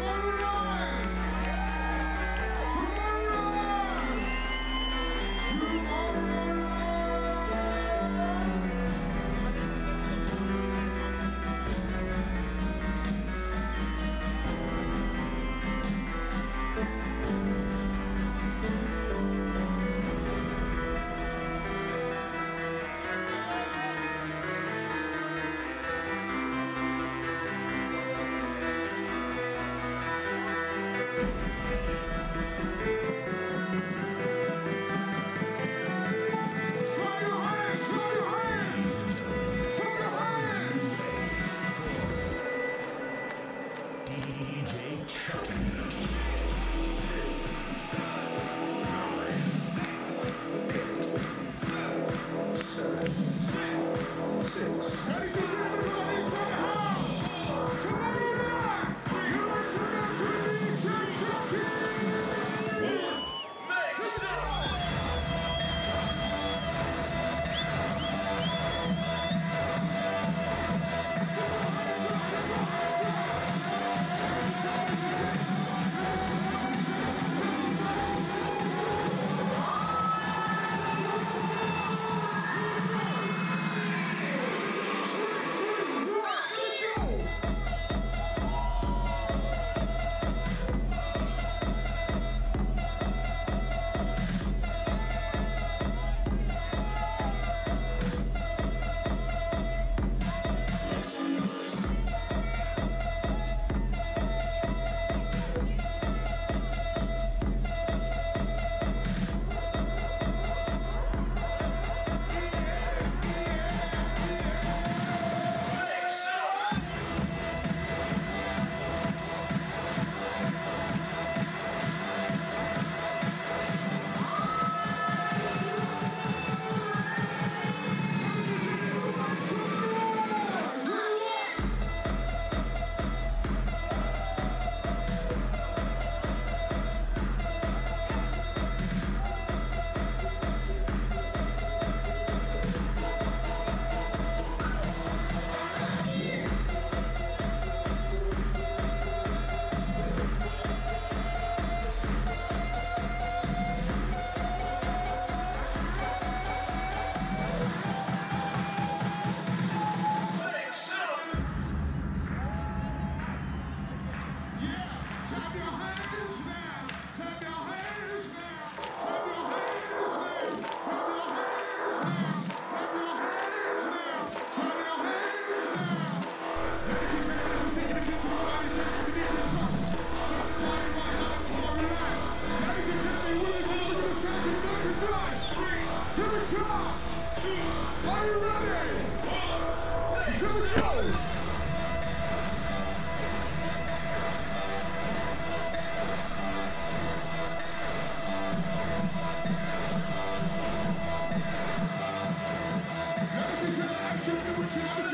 Yeah.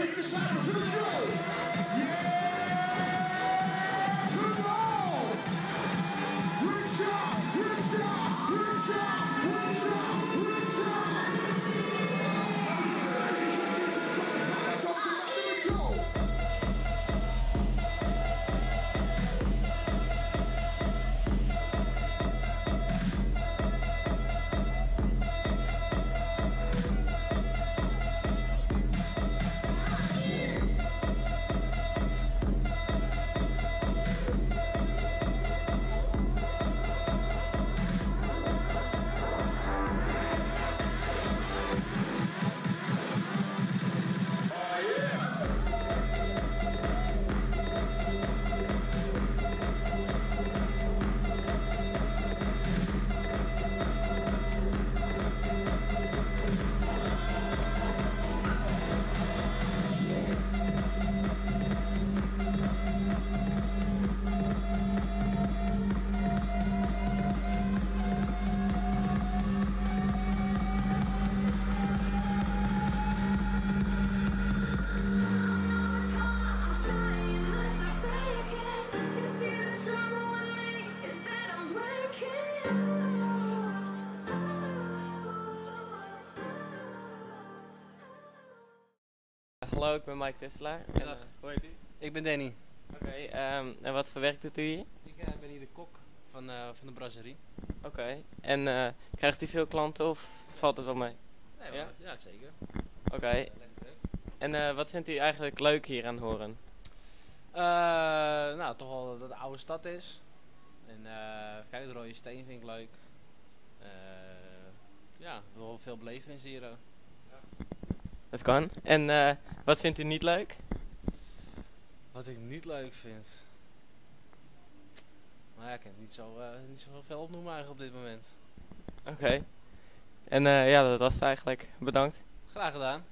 Taking the silence to. Hallo, ik ben Mike Tesselaar. En, Dag. eh, hoe heet u? Ik ben Danny. Oké, ehm, en wat voor werk doet u hier? Ik eh, ben hier de kok van, eh, van de brasserie. Oké, en eh, krijgt u veel klanten of valt het wel mee? Nee, Ja? ja? ja, zeker. Oké, Ja, druk. en wat vindt u eigenlijk leuk hier aan Horen? Nou, toch wel dat het een oude stad is. En eh, kijk, de Rode Steen vind ik leuk. Ja, wel veel belevenis hier. ook. Dat kan. En eh, wat vindt u niet leuk? Wat ik niet leuk vind. Nou ja, ik kan het niet zo, eh, niet zo veel opnoemen eigenlijk op dit moment. Oké. En eh, ja, dat was het eigenlijk. Bedankt. Graag gedaan.